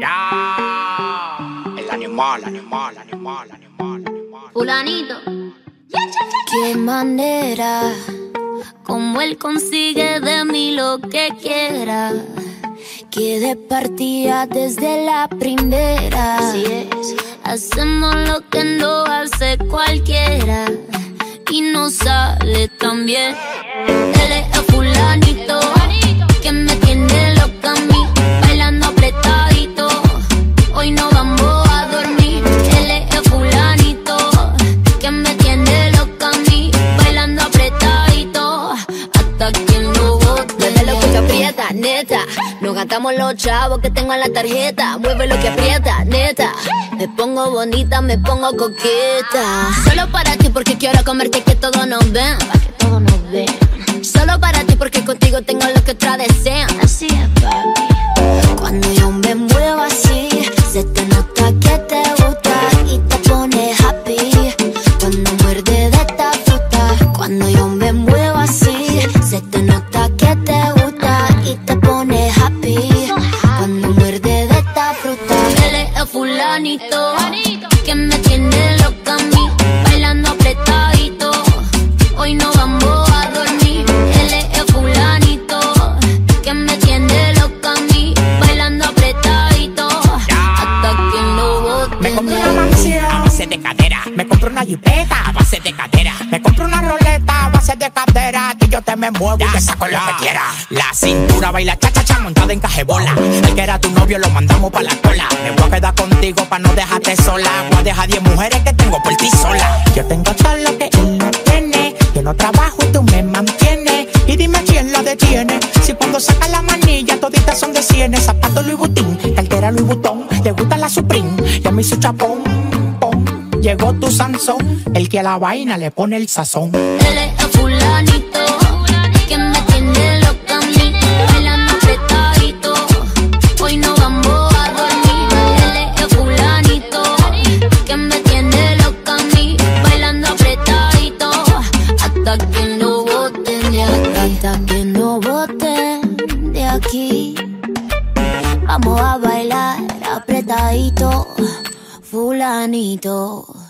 Ya. El animal, animal, animal, animal, animal. Fulanito. Qué manera, como él consigue de mí lo que quiera. Que de partida desde la primera. Así es. Hacemos lo que no hace cualquiera. Y no sale tan bien. Él es fulanito. Neta. Nos gastamos los chavos que tengo en la tarjeta. Mueve lo que aprieta, neta. Me pongo bonita, me pongo coqueta. Solo para ti porque quiero comerte que todos nos ven. Que todos nos ven. Solo para ti porque contigo tengo lo que otras desean. Así es, papi. Cuando yo me muevo así, se te nota que te fulanito que me tiene loca a mí, bailando apretadito. Hoy no vamos a dormir, él es el fulanito que me tiene loca a mí, bailando apretadito. Hasta que lo bote. Me compré una mansión a base de cadera. Me compré una jipeta a base de cadera. Me compré una roleta a base de cadera. Que yo te me muevo y te saco lo que quiera. La cintura baila cha cha cha montada en cajebola. El que era tu novio lo mandamos pa' la cola. Me voy a quedar contigo pa' no dejarte sola. Voy a dejar 10 mujeres que tengo por ti sola. Yo tengo todo lo que él no tiene. Yo no trabajo y tú me mantienes. Y dime quién lo detiene. Si cuando saca la manilla toditas son de cienes. Zapato Louis Vuitton, cartera Louis Vuitton. Le gusta la Supreme, ya me hizo chapón. pom. Llegó tu Sansón, el que a la vaina le pone el sazón. Él es el fulanito apretadito, fulanito.